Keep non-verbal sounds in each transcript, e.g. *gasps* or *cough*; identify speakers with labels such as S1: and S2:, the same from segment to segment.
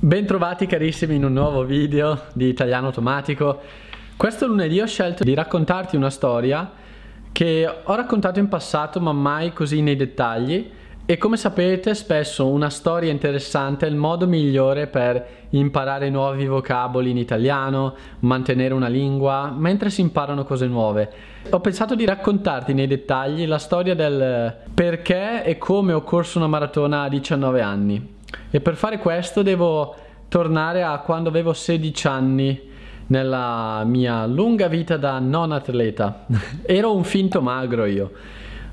S1: Bentrovati carissimi in un nuovo video di Italiano Automatico. Questo lunedì ho scelto di raccontarti una storia che ho raccontato in passato ma mai così nei dettagli e come sapete spesso una storia interessante è il modo migliore per imparare nuovi vocaboli in italiano, mantenere una lingua, mentre si imparano cose nuove. Ho pensato di raccontarti nei dettagli la storia del perché e come ho corso una maratona a 19 anni. E per fare questo devo tornare a quando avevo 16 anni nella mia lunga vita da non atleta. *laughs* Ero un finto magro io.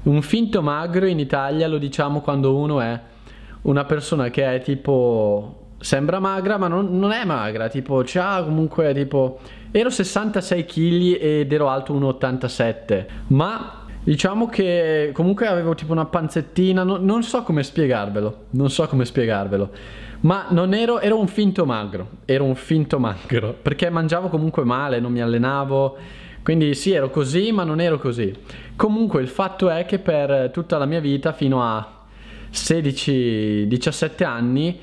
S1: Un finto magro in Italia lo diciamo quando uno è una persona che è tipo sembra magra ma non, non è magra, tipo c'ha comunque tipo ero 66 kg ed ero alto 1,87 ma Diciamo che comunque avevo tipo una panzettina, no, non so come spiegarvelo, non so come spiegarvelo, ma non ero, ero un finto magro, ero un finto magro, perché mangiavo comunque male, non mi allenavo, quindi sì ero così ma non ero così. Comunque il fatto è che per tutta la mia vita, fino a 16-17 anni,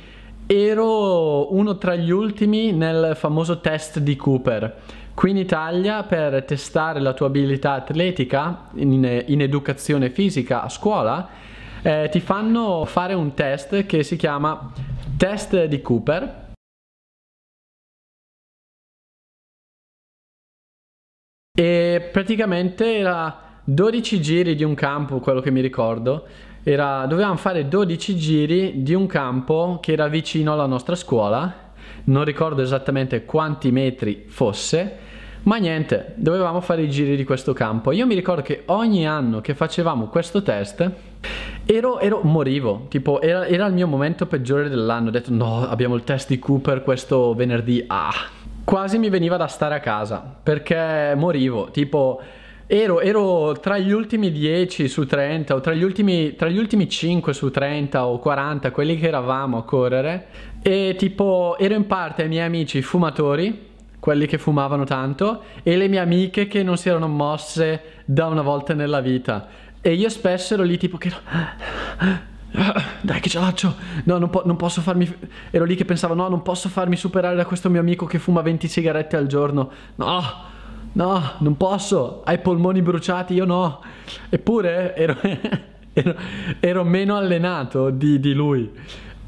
S1: ero uno tra gli ultimi nel famoso test di Cooper Qui in Italia per testare la tua abilità atletica in, in educazione fisica a scuola eh, ti fanno fare un test che si chiama test di Cooper. E praticamente era 12 giri di un campo, quello che mi ricordo. Era, dovevamo fare 12 giri di un campo che era vicino alla nostra scuola non ricordo esattamente quanti metri fosse, ma niente, dovevamo fare i giri di questo campo. Io mi ricordo che ogni anno che facevamo questo test ero, ero morivo, tipo era, era, il mio momento peggiore dell'anno. Ho detto no, abbiamo il test di Cooper questo venerdì, ah, quasi mi veniva da stare a casa perché morivo, tipo Ero, ero, tra gli ultimi 10 su 30 o tra gli, ultimi, tra gli ultimi 5 su 30 o 40 quelli che eravamo a correre e tipo ero in parte ai miei amici fumatori quelli che fumavano tanto e le mie amiche che non si erano mosse da una volta nella vita. E io spesso ero lì tipo che *gasps* dai che ce l'ho no non, po non, posso farmi ero lì che pensavo no non posso farmi superare da questo mio amico che fuma 20 sigarette al giorno. No no, non posso, hai i polmoni bruciati, io no. Eppure ero, *laughs* ero, ero meno allenato di, di lui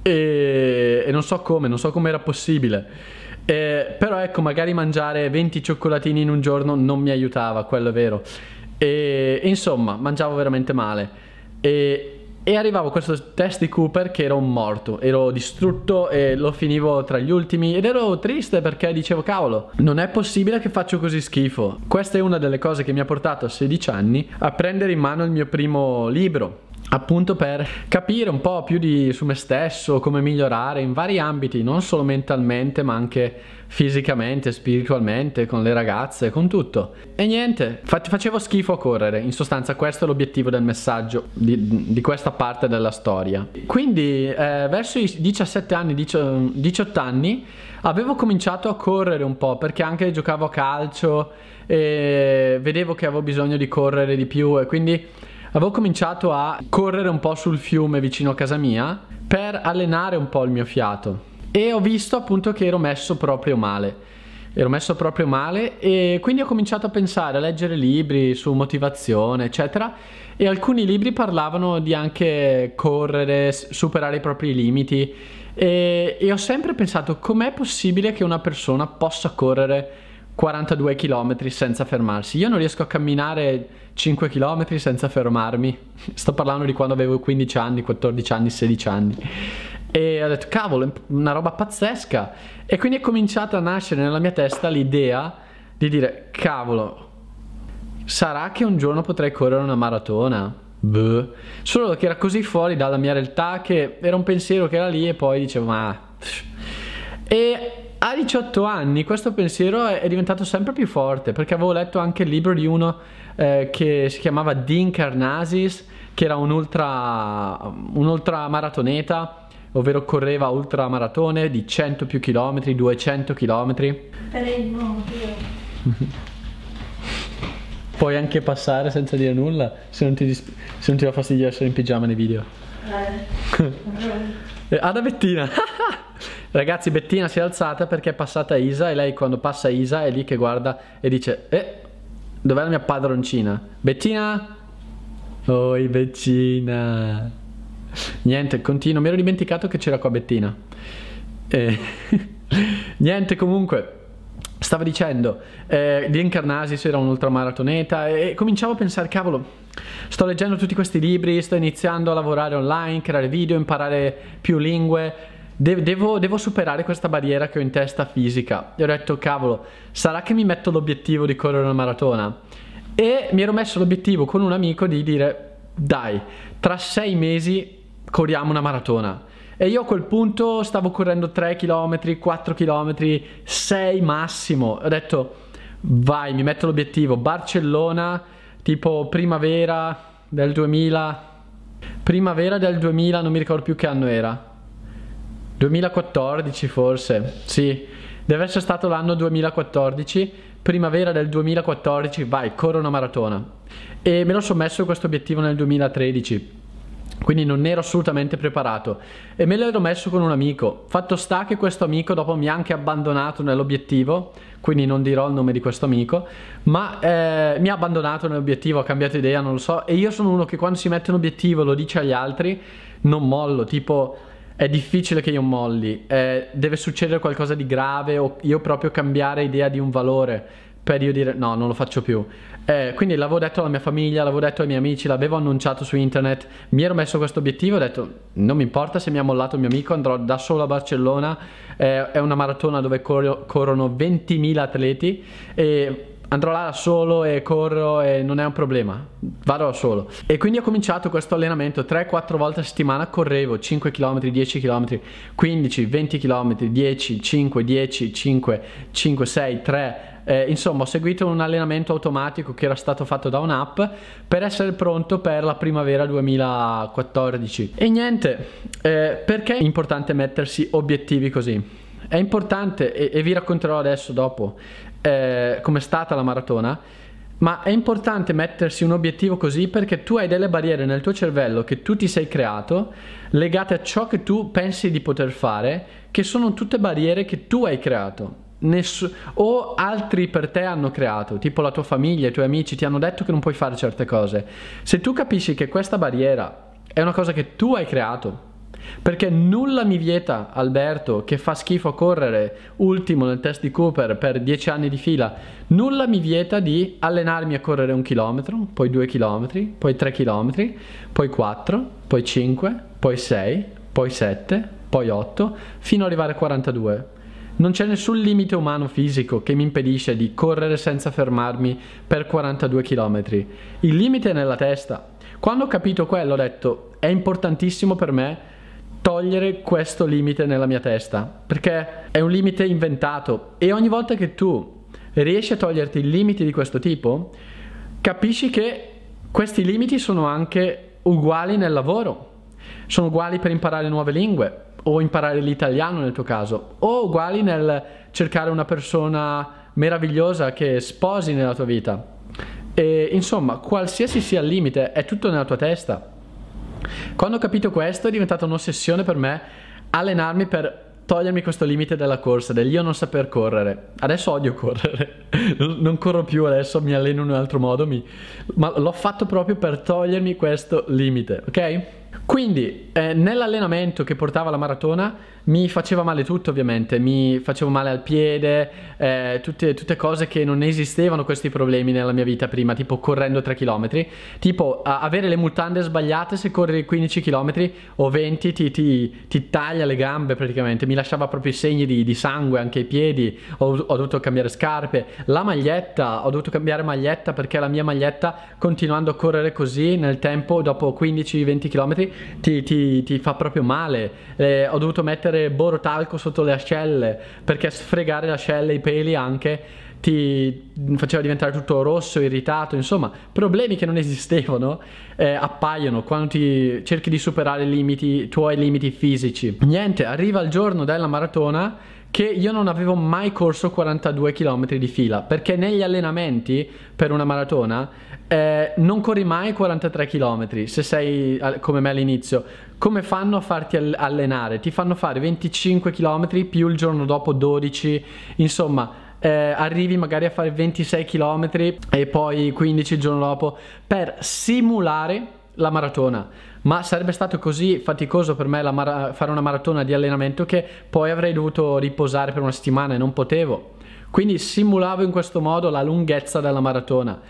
S1: e, e, non so come, non so come era possibile. Eh, però ecco, magari mangiare 20 cioccolatini in un giorno non mi aiutava, quello è vero. E, insomma, mangiavo veramente male. E, e arrivavo a questo test di Cooper che ero morto, ero distrutto e lo finivo tra gli ultimi ed ero triste perché dicevo cavolo, non è possibile che faccio così schifo. Questa è una delle cose che mi ha portato a 16 anni a prendere in mano il mio primo libro appunto per capire un po' più di, su me stesso, come migliorare in vari ambiti, non solo mentalmente ma anche fisicamente, spiritualmente, con le ragazze, con tutto. E niente, facevo schifo a correre, in sostanza questo è l'obiettivo del messaggio di, di questa parte della storia. Quindi eh, verso i 17 anni, 18 anni, avevo cominciato a correre un po' perché anche giocavo a calcio e vedevo che avevo bisogno di correre di più e quindi avevo cominciato a correre un po' sul fiume vicino a casa mia per allenare un po' il mio fiato. E ho visto appunto che ero messo proprio male. Ero messo proprio male e quindi ho cominciato a pensare, a leggere libri su motivazione, eccetera, e alcuni libri parlavano di anche correre, superare i propri limiti. E, e ho sempre pensato com'è possibile che una persona possa correre 42 km senza fermarsi. Io non riesco a camminare 5 km senza fermarmi. *laughs* Sto parlando di quando avevo 15 anni, 14 anni, 16 anni. E ho detto, cavolo, una roba pazzesca. E quindi è cominciata a nascere nella mia testa l'idea di dire, cavolo, sarà che un giorno potrei correre una maratona? Beh. Solo che era così fuori dalla mia realtà che era un pensiero che era lì e poi dicevo, ma... E a 18 anni questo pensiero è diventato sempre più forte perché avevo letto anche il libro di uno eh, che si chiamava Dean Carnazis che era un ultra, un ultramaratoneta ovvero correva ultramaratone di 100 più chilometri, 200 chilometri *laughs* Puoi anche passare senza dire nulla se non ti, se non ti dà fastidio essere in pigiama nei video. Eh. *laughs* Ada Bettina *laughs* Ragazzi, Bettina si è alzata perché è passata Isa e lei quando passa Isa è lì che guarda e dice Eh, dov'è la mia padroncina? Bettina? Oi Bettina Niente, continuo, mi ero dimenticato che c'era qua Bettina eh, *laughs* Niente, comunque Stava dicendo, eh, di Incarnasis era un ultramaratoneta e cominciavo a pensare, cavolo, sto leggendo tutti questi libri, sto iniziando a lavorare online, creare video, imparare più lingue, De- devo, devo, superare questa barriera che ho in testa fisica. E ho detto, cavolo, sarà che mi metto l'obiettivo di correre una maratona? E mi ero messo l'obiettivo con un amico di dire, dai, tra sei mesi corriamo una maratona. E io a quel punto stavo correndo 3 km, 4 km, 6 massimo. Ho detto, vai, mi metto l'obiettivo. Barcellona, tipo primavera del 2000. Primavera del 2000, non mi ricordo più che anno era. 2014 forse, sì. Deve essere stato l'anno 2014, primavera del 2014, vai, corro una maratona. E me lo sono messo questo obiettivo nel 2013 quindi non ero assolutamente preparato e me l'ero messo con un amico. Fatto sta che questo amico dopo mi ha anche abbandonato nell'obiettivo, quindi non dirò il nome di questo amico, ma eh, mi ha abbandonato nell'obiettivo, ha cambiato idea, non lo so, e io sono uno che quando si mette un obiettivo lo dice agli altri, non mollo, tipo è difficile che io molli, eh, deve succedere qualcosa di grave o io proprio cambiare idea di un valore per io dire no, non lo faccio più. Eh, quindi l'avevo detto alla mia famiglia, l'avevo detto ai miei amici, l'avevo annunciato su internet, mi ero messo questo obiettivo, ho detto non mi importa se mi ha mollato il mio amico, andrò da solo a Barcellona, eh, è una maratona dove cor- corrono 20.000 atleti e andrò là da solo e corro e non è un problema, vado da solo. E quindi ho cominciato questo allenamento 3-4 volte a settimana, correvo 5 km, 10 km, 15, 20 km, 10, 5, 10, 5, 5, 6, 3 eh, insomma, ho seguito un allenamento automatico che era stato fatto da un'app per essere pronto per la primavera 2014. E niente, eh, perché è importante mettersi obiettivi così? È importante, e, e vi racconterò adesso dopo eh, com'è stata la maratona, ma è importante mettersi un obiettivo così perché tu hai delle barriere nel tuo cervello che tu ti sei creato legate a ciò che tu pensi di poter fare, che sono tutte barriere che tu hai creato. Ness- o altri per te hanno creato, tipo la tua famiglia, i tuoi amici ti hanno detto che non puoi fare certe cose. Se tu capisci che questa barriera è una cosa che tu hai creato, perché nulla mi vieta, Alberto, che fa schifo a correre ultimo nel test di Cooper per dieci anni di fila, nulla mi vieta di allenarmi a correre un chilometro, poi due chilometri, poi tre chilometri, poi quattro, poi cinque, poi sei, poi sette, poi otto, fino ad arrivare a 42. Non c'è nessun limite umano fisico che mi impedisce di correre senza fermarmi per 42 km. Il limite è nella testa. Quando ho capito quello ho detto è importantissimo per me togliere questo limite nella mia testa, perché è un limite inventato e ogni volta che tu riesci a toglierti limiti di questo tipo, capisci che questi limiti sono anche uguali nel lavoro, sono uguali per imparare nuove lingue, o imparare l'italiano nel tuo caso, o uguali nel cercare una persona meravigliosa che sposi nella tua vita. E insomma, qualsiasi sia il limite, è tutto nella tua testa. Quando ho capito questo è diventata un'ossessione per me allenarmi per togliermi questo limite della corsa, del io non saper correre. Adesso odio correre, *laughs* non corro più adesso, mi alleno in un altro modo, mi... ma l'ho fatto proprio per togliermi questo limite, ok? Quindi eh, nell'allenamento che portava la maratona mi faceva male tutto ovviamente, mi facevo male al piede, eh, tutte, tutte, cose che non esistevano questi problemi nella mia vita prima, tipo correndo 3 km, tipo avere le mutande sbagliate se corri 15 km o 20 ti, ti, ti, taglia le gambe praticamente, mi lasciava proprio i segni di, di sangue anche ai piedi, ho, ho, dovuto cambiare scarpe, la maglietta, ho dovuto cambiare maglietta perché la mia maglietta continuando a correre così nel tempo dopo 15-20 km ti, ti, fa proprio male, eh, ho dovuto mettere mettere borotalco sotto le ascelle perché sfregare le ascelle e i peli anche ti faceva diventare tutto rosso, irritato, insomma, problemi che non esistevano eh, appaiono quando ti cerchi di superare i tuoi limiti fisici. Niente, arriva il giorno della maratona che io non avevo mai corso 42 km di fila, perché negli allenamenti per una maratona eh, non corri mai 43 km se sei come me all'inizio. Come fanno a farti allenare? Ti fanno fare 25 km più il giorno dopo 12, insomma. Eh, arrivi magari a fare 26 km e poi 15 il giorno dopo per simulare la maratona ma sarebbe stato così faticoso per me mara- fare una maratona di allenamento che poi avrei dovuto riposare per una settimana e non potevo. Quindi simulavo in questo modo la lunghezza della maratona.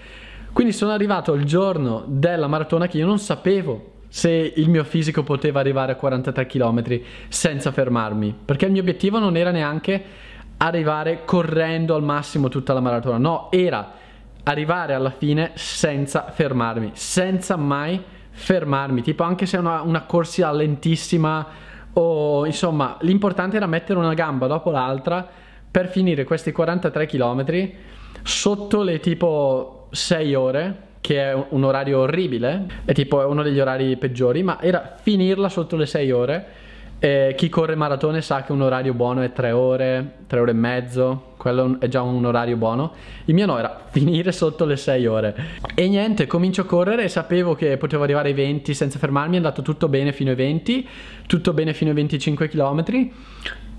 S1: Quindi sono arrivato il giorno della maratona che io non sapevo se il mio fisico poteva arrivare a 43 km senza fermarmi, perché il mio obiettivo non era neanche arrivare correndo al massimo tutta la maratona, no, era arrivare alla fine senza fermarmi, senza mai fermarmi, tipo anche se è una, una corsia lentissima o insomma l'importante era mettere una gamba dopo l'altra per finire questi 43 km sotto le tipo 6 ore che è un orario orribile, è tipo uno degli orari peggiori, ma era finirla sotto le 6 ore e chi corre maratone sa che un orario buono è 3 ore, 3 ore e mezzo, quello è già un orario buono. Il mio no era finire sotto le 6 ore. E niente, comincio a correre e sapevo che potevo arrivare ai 20 senza fermarmi, è andato tutto bene fino ai 20, tutto bene fino ai 25 km.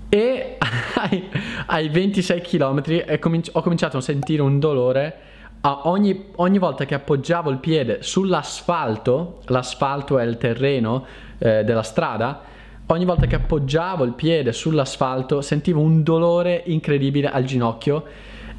S1: E *laughs* ai, ai 26 km ho cominciato a sentire un dolore Ogni, ogni, volta che appoggiavo il piede sull'asfalto, l'asfalto è il terreno eh, della strada, ogni volta che appoggiavo il piede sull'asfalto sentivo un dolore incredibile al ginocchio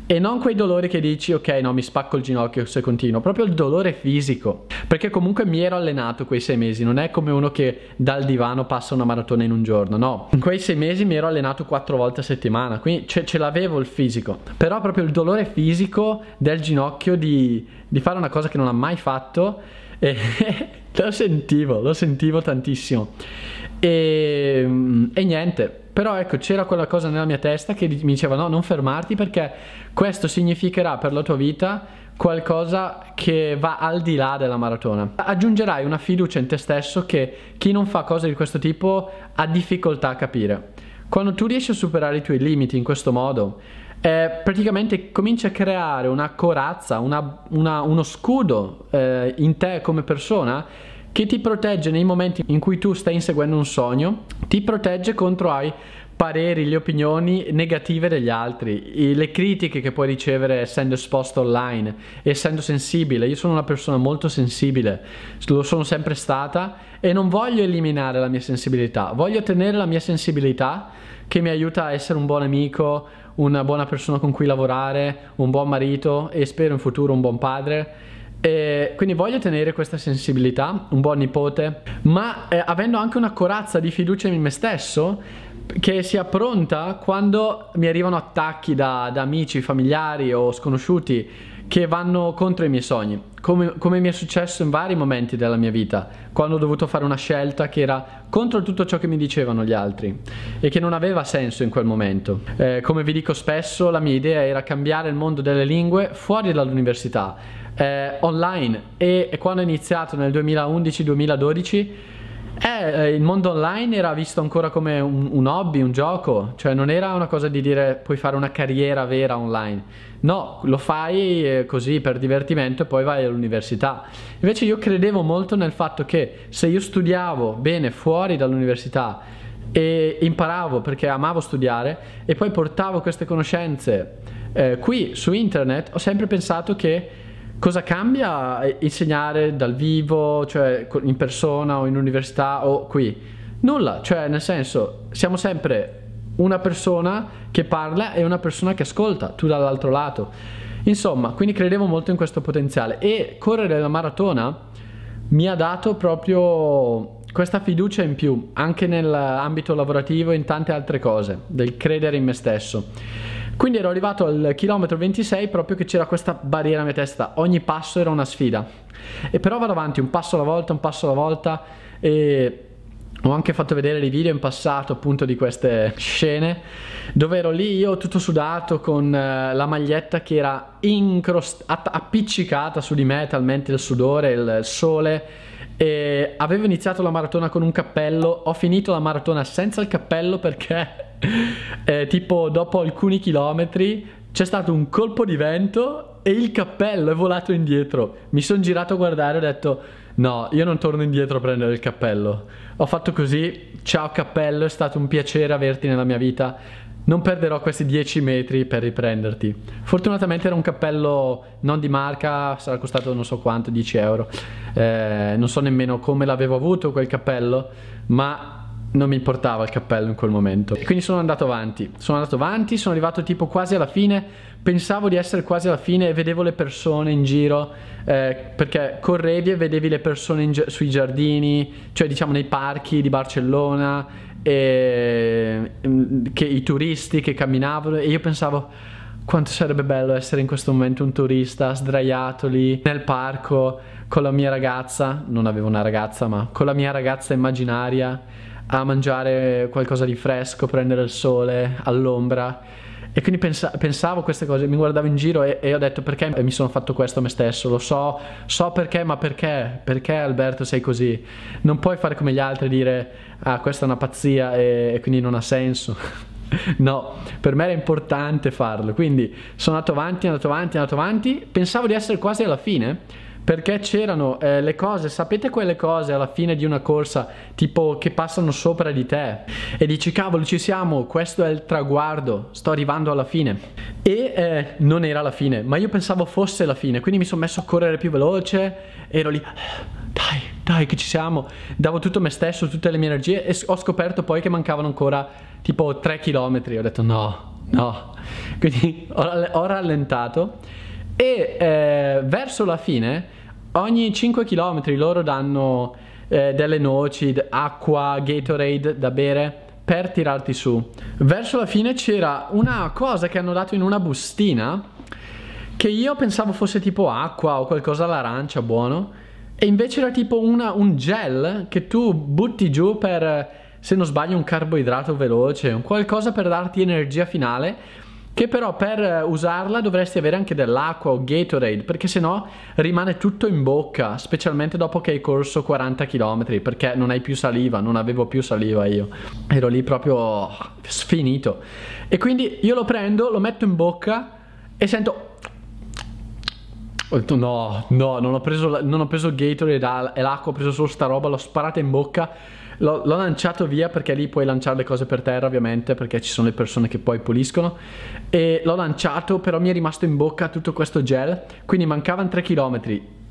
S1: e non quei dolori che dici ok no mi spacco il ginocchio se continuo, proprio il dolore fisico, perché comunque mi ero allenato quei sei mesi, non è come uno che dal divano passa una maratona in un giorno, no, in quei sei mesi mi ero allenato quattro volte a settimana, quindi ce, ce l'avevo il fisico, però proprio il dolore fisico del ginocchio di, di fare una cosa che non ha mai fatto e *laughs* lo sentivo, lo sentivo tantissimo. E, e niente però ecco, c'era quella cosa nella mia testa che mi diceva no, non fermarti perché questo significherà per la tua vita qualcosa che va al di là della maratona. Aggiungerai una fiducia in te stesso che chi non fa cose di questo tipo ha difficoltà a capire. Quando tu riesci a superare i tuoi limiti in questo modo, eh, praticamente cominci a creare una corazza, una, una, uno scudo eh, in te come persona che ti protegge nei momenti in cui tu stai inseguendo un sogno, ti protegge contro i pareri, le opinioni negative degli altri, le critiche che puoi ricevere essendo esposto online, essendo sensibile. Io sono una persona molto sensibile, lo sono sempre stata e non voglio eliminare la mia sensibilità, voglio tenere la mia sensibilità che mi aiuta a essere un buon amico, una buona persona con cui lavorare, un buon marito e spero in futuro un buon padre e quindi voglio tenere questa sensibilità, un buon nipote, ma eh, avendo anche una corazza di fiducia in me stesso che sia pronta quando mi arrivano attacchi da, da amici, familiari o sconosciuti che vanno contro i miei sogni, come, come, mi è successo in vari momenti della mia vita, quando ho dovuto fare una scelta che era contro tutto ciò che mi dicevano gli altri e che non aveva senso in quel momento. Eh, come vi dico spesso, la mia idea era cambiare il mondo delle lingue fuori dall'università eh, online e, quando ho iniziato nel 2011-2012 eh, il mondo online era visto ancora come un, un, hobby, un gioco, cioè non era una cosa di dire puoi fare una carriera vera online. No, lo fai eh, così per divertimento e poi vai all'università. Invece io credevo molto nel fatto che se io studiavo bene fuori dall'università e imparavo perché amavo studiare e poi portavo queste conoscenze eh, qui su internet, ho sempre pensato che Cosa cambia insegnare dal vivo, cioè in persona o in università o qui? Nulla, cioè nel senso siamo sempre una persona che parla e una persona che ascolta, tu dall'altro lato. Insomma, quindi credevo molto in questo potenziale e correre la maratona mi ha dato proprio questa fiducia in più, anche nell'ambito lavorativo e in tante altre cose, del credere in me stesso. Quindi ero arrivato al chilometro 26 proprio che c'era questa barriera nella mia testa, ogni passo era una sfida. E però vado avanti un passo alla volta, un passo alla volta. E ho anche fatto vedere dei video in passato appunto di queste scene dove ero lì io tutto sudato con eh, la maglietta che era incrost- appiccicata su di me talmente il sudore, il sole e avevo iniziato la maratona con un cappello, ho finito la maratona senza il cappello perché *laughs* eh, tipo dopo alcuni chilometri c'è stato un colpo di vento e il cappello è volato indietro. Mi sono girato a guardare e ho detto no, io non torno indietro a prendere il cappello. Ho fatto così, ciao cappello, è stato un piacere averti nella mia vita non perderò questi 10 metri per riprenderti. Fortunatamente era un cappello non di marca, sarà costato non so quanto, 10 euro. Eh, non so nemmeno come l'avevo avuto quel cappello, ma non mi importava il cappello in quel momento. E quindi sono andato avanti, sono andato avanti, sono arrivato tipo quasi alla fine, pensavo di essere quasi alla fine e vedevo le persone in giro, eh, perché correvi e vedevi le persone sui giardini, cioè diciamo nei parchi di Barcellona e mm, che i turisti che camminavano e io pensavo quanto sarebbe bello essere in questo momento un turista sdraiato lì nel parco con la mia ragazza, non avevo una ragazza ma con la mia ragazza immaginaria a mangiare qualcosa di fresco, prendere il sole all'ombra e quindi pensa- pensavo queste cose, mi guardavo in giro e, e, ho detto perché mi sono fatto questo a me stesso, lo so, so perché, ma perché? Perché Alberto sei così? Non puoi fare come gli altri e dire ah questa è una pazzia e, e quindi non ha senso. *laughs* no, per me era importante farlo, quindi sono andato avanti, andato avanti, andato avanti, pensavo di essere quasi alla fine perché c'erano eh, le cose, sapete quelle cose alla fine di una corsa, tipo che passano sopra di te? E dici cavolo ci siamo, questo è il traguardo, sto arrivando alla fine. E eh, non era la fine, ma io pensavo fosse la fine, quindi mi sono messo a correre più veloce, ero lì, dai, dai che ci siamo, davo tutto me stesso, tutte le mie energie e ho scoperto poi che mancavano ancora tipo 3 km, ho detto no, no, quindi ho, ho rallentato e eh, verso la fine ogni 5 km loro danno eh, delle noci, acqua, Gatorade da bere per tirarti su. Verso la fine c'era una cosa che hanno dato in una bustina che io pensavo fosse tipo acqua o qualcosa all'arancia buono e invece era tipo una, un gel che tu butti giù per, se non sbaglio, un carboidrato veloce, un qualcosa per darti energia finale che però per usarla dovresti avere anche dell'acqua o Gatorade perché sennò rimane tutto in bocca specialmente dopo che hai corso 40 km perché non hai più saliva non avevo più saliva io. Ero lì proprio sfinito. E quindi io lo prendo lo metto in bocca e sento no no non ho preso, non ho preso Gatorade e l'acqua ho preso solo sta roba l'ho sparata in bocca L'ho, l'ho, lanciato via perché lì puoi lanciare le cose per terra ovviamente perché ci sono le persone che poi puliscono. E l'ho lanciato però mi è rimasto in bocca tutto questo gel quindi mancavano 3 km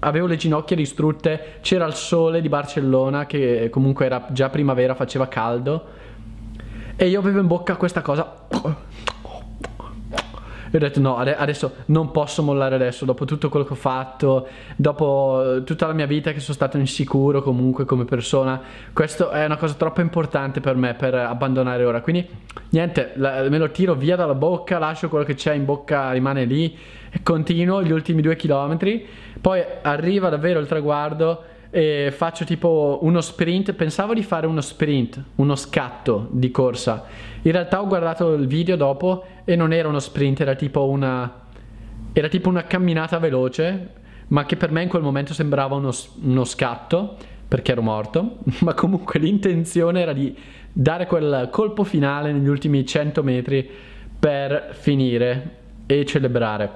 S1: avevo le ginocchia distrutte c'era il sole di Barcellona che comunque era già primavera faceva caldo. E io avevo in bocca questa cosa e ho detto no, adesso non posso mollare adesso, dopo tutto quello che ho fatto, dopo tutta la mia vita che sono stato insicuro comunque come persona, questo è una cosa troppo importante per me per abbandonare ora. Quindi niente, la, me lo tiro via dalla bocca, lascio quello che c'è in bocca, rimane lì e continuo gli ultimi due chilometri. Poi arriva davvero il traguardo e faccio tipo uno sprint, pensavo di fare uno sprint, uno scatto di corsa. In realtà ho guardato il video dopo e non era uno sprint, era tipo una era tipo una camminata veloce, ma che per me in quel momento sembrava uno, uno scatto perché ero morto, *laughs* ma comunque l'intenzione era di dare quel colpo finale negli ultimi 100 metri per finire e celebrare.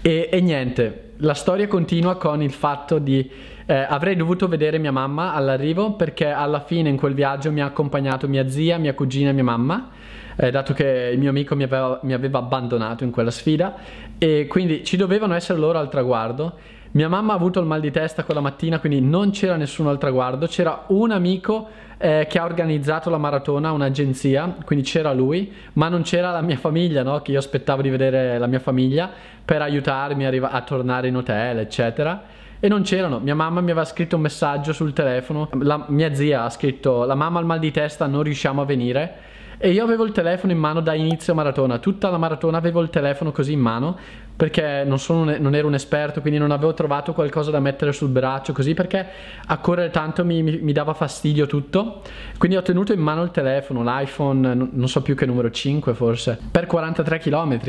S1: E, e niente, la storia continua con il fatto di eh, avrei dovuto vedere mia mamma all'arrivo perché alla fine in quel viaggio mi ha accompagnato mia zia, mia cugina e mia mamma. Eh, dato che il mio amico mi aveva, mi aveva abbandonato in quella sfida e quindi ci dovevano essere loro al traguardo mia mamma ha avuto il mal di testa quella mattina, quindi non c'era nessuno al traguardo, c'era un amico eh, che ha organizzato la maratona, un'agenzia, quindi c'era lui, ma non c'era la mia famiglia, no? che io aspettavo di vedere la mia famiglia per aiutarmi a, a tornare in hotel, eccetera e non c'erano. Mia mamma mi aveva scritto un messaggio sul telefono, la mia zia ha scritto la mamma ha il mal di testa, non riusciamo a venire e io avevo il telefono in mano da inizio maratona, tutta la maratona avevo il telefono così in mano perché non, sono, non, ero un esperto, quindi non avevo trovato qualcosa da mettere sul braccio, così perché a correre tanto mi, mi, mi dava fastidio tutto. Quindi ho tenuto in mano il telefono, l'iPhone, non, non so più che numero 5 forse, per 43 km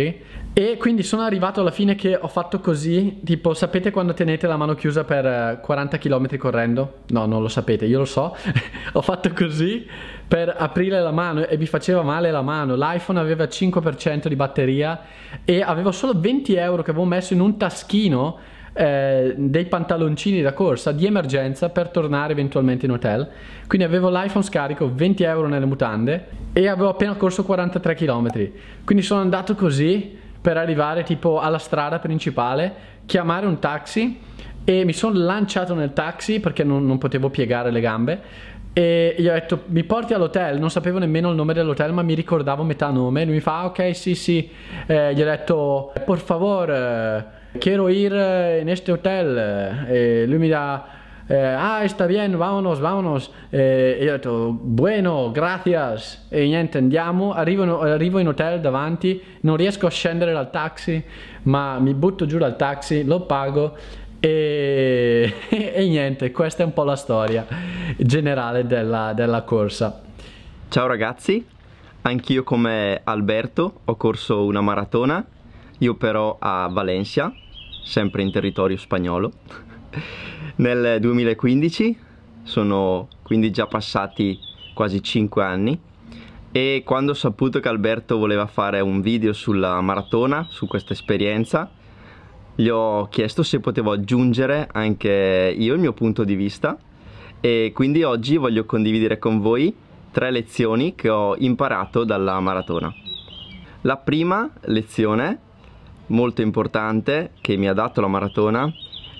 S1: e quindi sono arrivato alla fine che ho fatto così, tipo sapete quando tenete la mano chiusa per 40 km correndo? No, non lo sapete, io lo so. *laughs* ho fatto così per aprire la mano e mi faceva male la mano. L'iPhone aveva 5% di batteria e avevo solo 20 euro che avevo messo in un taschino eh, dei pantaloncini da corsa di emergenza per tornare eventualmente in hotel. Quindi avevo l'iPhone scarico, 20 euro nelle mutande e avevo appena corso 43 km. Quindi sono andato così per arrivare tipo alla strada principale, chiamare un taxi e mi sono lanciato nel taxi perché non, non potevo piegare le gambe e gli ho detto mi porti all'hotel, non sapevo nemmeno il nome dell'hotel ma mi ricordavo metà nome, lui mi fa ok sì sì, eh, gli ho detto por favor, eh, quiero ir in este hotel. E lui mi dà eh, ah está bien, vámonos, vámonos. E io ho detto bueno, gracias. E niente andiamo, arrivo, arrivo in hotel davanti, non riesco a scendere dal taxi ma mi butto giù dal taxi, lo pago e, *laughs* e, niente, questa è un po' la storia generale della, della corsa.
S2: Ciao ragazzi, anch'io come Alberto ho corso una maratona, io però a Valencia, sempre in territorio spagnolo, *laughs* nel 2015, sono quindi già passati quasi 5 anni e quando ho saputo che Alberto voleva fare un video sulla maratona, su questa esperienza, gli ho chiesto se potevo aggiungere anche io il mio punto di vista e quindi oggi voglio condividere con voi tre lezioni che ho imparato dalla maratona. La prima lezione, molto importante, che mi ha dato la maratona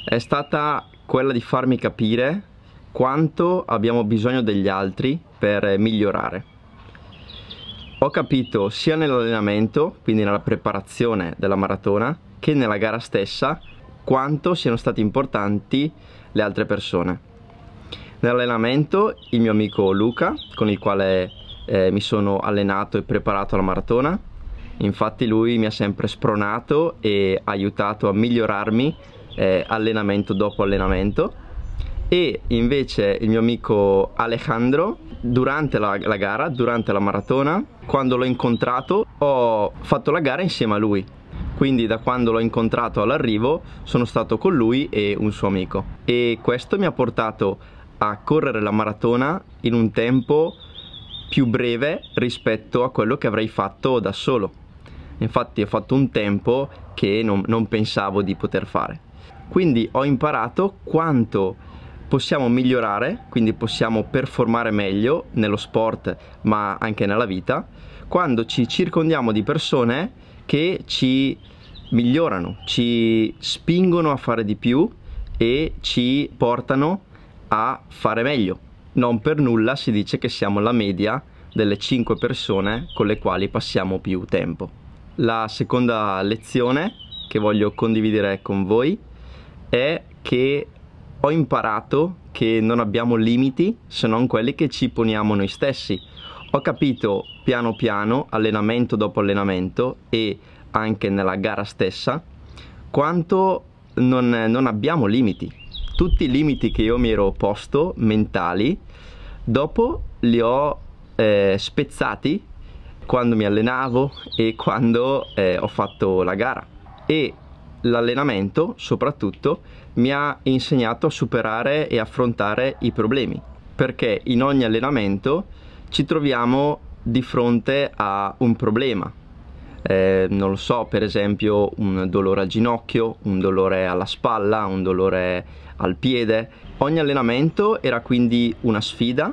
S2: è stata quella di farmi capire quanto abbiamo bisogno degli altri per migliorare. Ho capito sia nell'allenamento, quindi nella preparazione della maratona, che nella gara stessa quanto siano state importanti le altre persone. Nell'allenamento il mio amico Luca, con il quale eh, mi sono allenato e preparato alla maratona, infatti lui mi ha sempre spronato e aiutato a migliorarmi eh, allenamento dopo allenamento e invece il mio amico Alejandro durante la, la gara, durante la maratona, quando l'ho incontrato ho fatto la gara insieme a lui quindi da quando l'ho incontrato all'arrivo sono stato con lui e un suo amico. E questo mi ha portato a correre la maratona in un tempo più breve rispetto a quello che avrei fatto da solo. Infatti ho fatto un tempo che non, non pensavo di poter fare. Quindi ho imparato quanto possiamo migliorare quindi possiamo performare meglio nello sport ma anche nella vita quando ci circondiamo di persone che ci migliorano, ci spingono a fare di più e ci portano a fare meglio. Non per nulla si dice che siamo la media delle 5 persone con le quali passiamo più tempo. La seconda lezione che voglio condividere con voi è che ho imparato che non abbiamo limiti se non quelli che ci poniamo noi stessi. Ho capito piano piano, allenamento dopo allenamento e anche nella gara stessa, quanto non, non abbiamo limiti. Tutti i limiti che io mi ero posto mentali, dopo li ho eh, spezzati quando mi allenavo e quando eh, ho fatto la gara. E l'allenamento, soprattutto, mi ha insegnato a superare e affrontare i problemi, perché in ogni allenamento ci troviamo di fronte a un problema, eh, non lo so, per esempio un dolore al ginocchio, un dolore alla spalla, un dolore al piede. Ogni allenamento era quindi una sfida,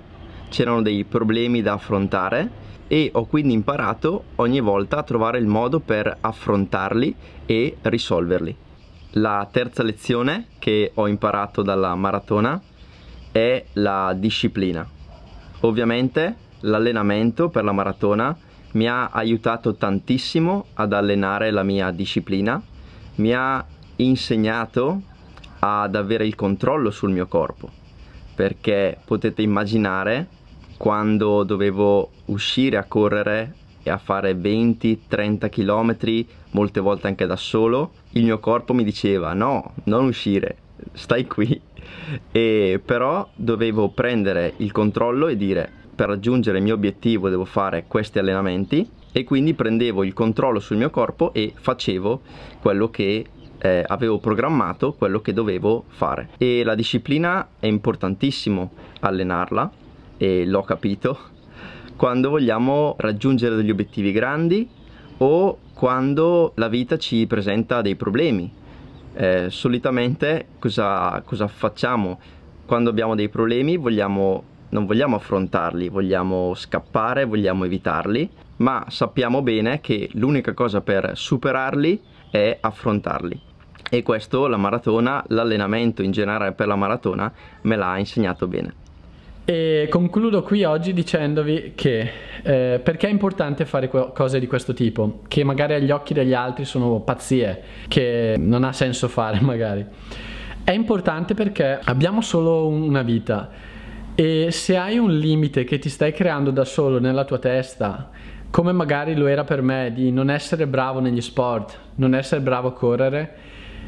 S2: c'erano dei problemi da affrontare e ho quindi imparato ogni volta a trovare il modo per affrontarli e risolverli. La terza lezione che ho imparato dalla maratona è la disciplina. Ovviamente l'allenamento per la maratona mi ha aiutato tantissimo ad allenare la mia disciplina, mi ha insegnato ad avere il controllo sul mio corpo, perché potete immaginare quando dovevo uscire a correre e a fare 20-30 km, molte volte anche da solo, il mio corpo mi diceva no, non uscire, stai qui. E però dovevo prendere il controllo e dire per raggiungere il mio obiettivo devo fare questi allenamenti e quindi prendevo il controllo sul mio corpo e facevo quello che eh, avevo programmato, quello che dovevo fare. E la disciplina è importantissimo allenarla e l'ho capito quando vogliamo raggiungere degli obiettivi grandi o quando la vita ci presenta dei problemi. Eh, solitamente cosa, cosa facciamo? Quando abbiamo dei problemi vogliamo non vogliamo affrontarli, vogliamo scappare, vogliamo evitarli, ma sappiamo bene che l'unica cosa per superarli è affrontarli. E questo la maratona, l'allenamento in generale per la maratona me l'ha insegnato bene.
S1: E concludo qui oggi dicendovi che eh, perché è importante fare cose di questo tipo, che magari agli occhi degli altri sono pazzie, che non ha senso fare *laughs* magari. È importante perché abbiamo solo una vita e se hai un limite che ti stai creando da solo nella tua testa, come magari lo era per me di non essere bravo negli sport, non essere bravo a correre,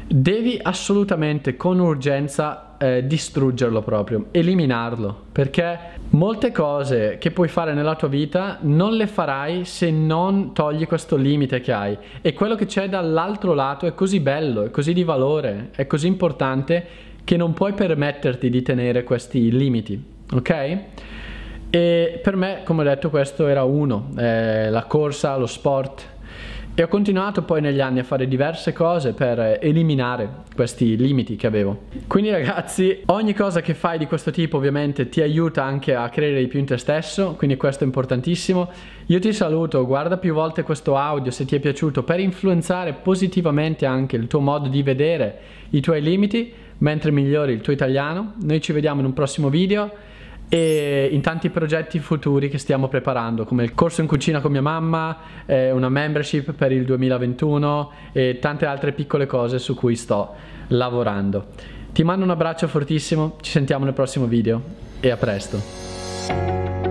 S1: devi assolutamente con urgenza eh, distruggerlo proprio, eliminarlo, perché molte cose che puoi fare nella tua vita non le farai se non togli questo limite che hai e quello che c'è dall'altro lato è così bello, è così di valore, è così importante che non puoi permetterti di tenere questi limiti ok? E per me, come ho detto, questo era uno, eh, la corsa, lo sport. E ho continuato poi negli anni a fare diverse cose per eliminare questi limiti che avevo. Quindi ragazzi, ogni cosa che fai di questo tipo ovviamente ti aiuta anche a credere di più in te stesso, quindi questo è importantissimo. Io ti saluto, guarda più volte questo audio se ti è piaciuto per influenzare positivamente anche il tuo modo di vedere i tuoi limiti mentre migliori il tuo italiano. Noi ci vediamo in un prossimo video e in tanti progetti futuri che stiamo preparando come il corso in cucina con mia mamma, eh, una membership per il 2021 e tante altre piccole cose su cui sto lavorando. Ti mando un abbraccio fortissimo, ci sentiamo nel prossimo video e a presto.